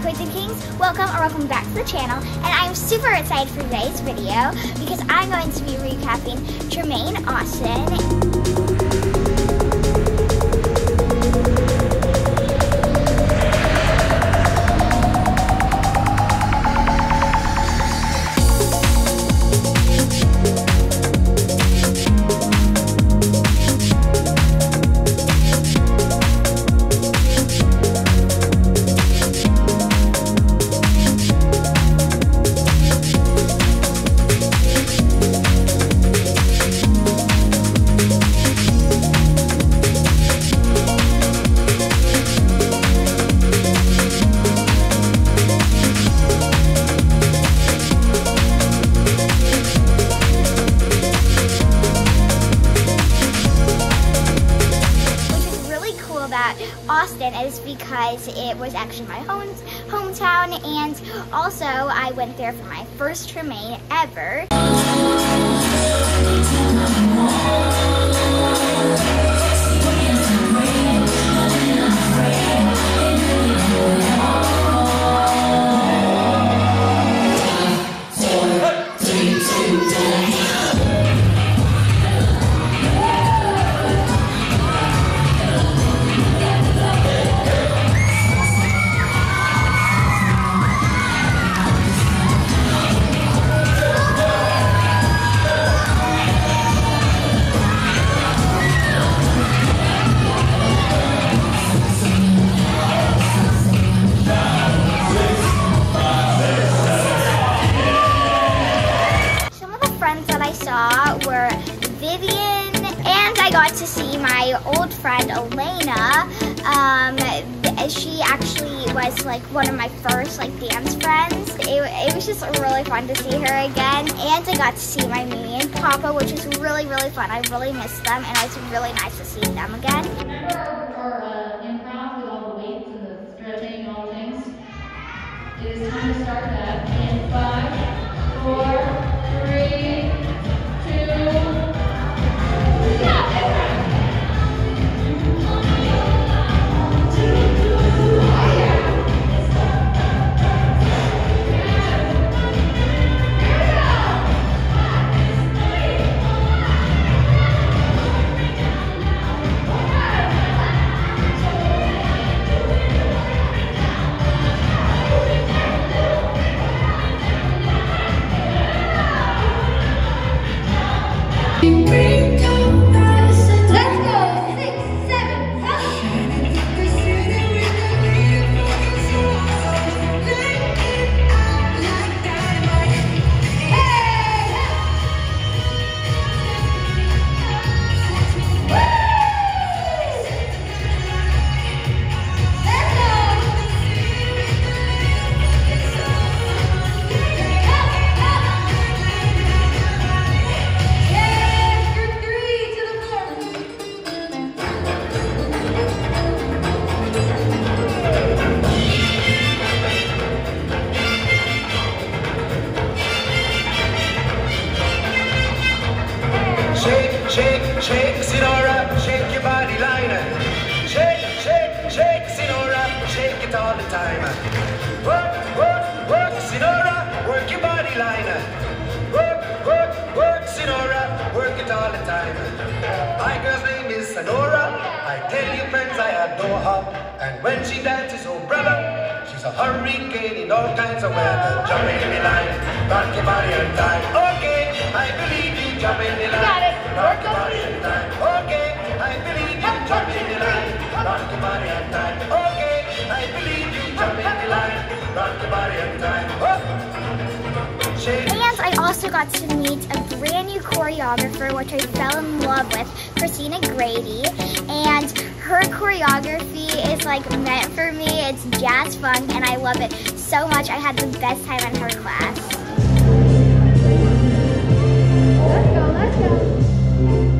Queens and Kings, welcome or welcome back to the channel and I'm super excited for today's video because I'm going to be recapping Tremaine Austin. Austin is because it was actually my home hometown and also I went there for my first Tremaine ever. Actually was like one of my first like dance friends. It, it was just really fun to see her again, and I got to see my Mimi and Papa, which was really really fun. I really missed them, and it was really nice to see them again. Remember our, uh, improv with all the weights and the stretching and all things? It is time to start that Let's time. Work, work, work, Senora, work your body line. Work, work, work, Senora, work it all the time. My girl's name is Sonora. I tell you, friends, I adore her. And when she dances, oh brother, she's a hurricane in all kinds of weather. Jump in the line, rock your body and time. Okay, I believe you. Jump in the line. Rock your body and time. Okay, I believe you. Jump in the line. Rock your body and time. And I also got to meet a brand new choreographer, which I fell in love with, Christina Grady. And her choreography is like meant for me. It's jazz funk, and I love it so much. I had the best time in her class. Let's go, let's go.